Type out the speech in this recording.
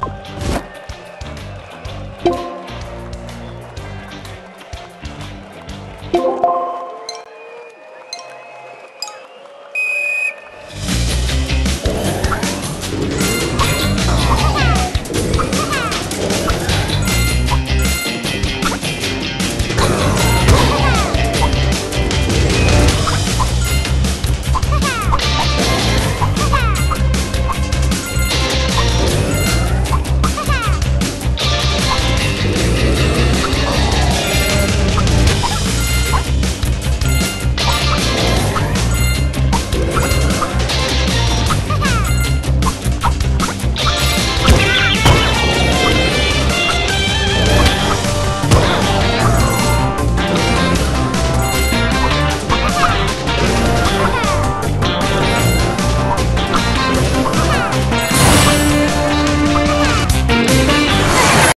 you